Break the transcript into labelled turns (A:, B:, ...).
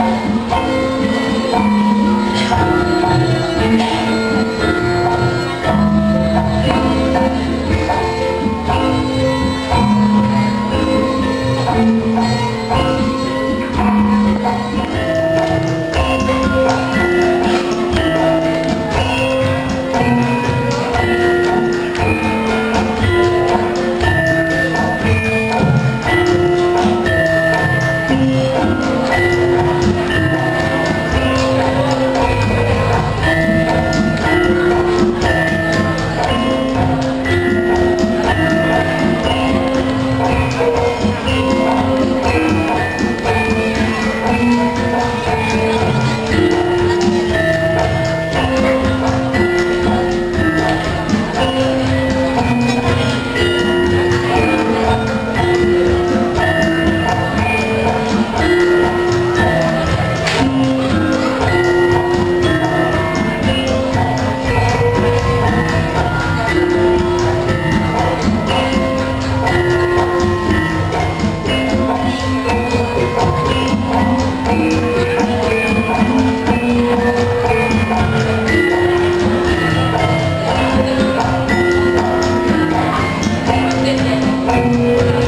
A: Música Música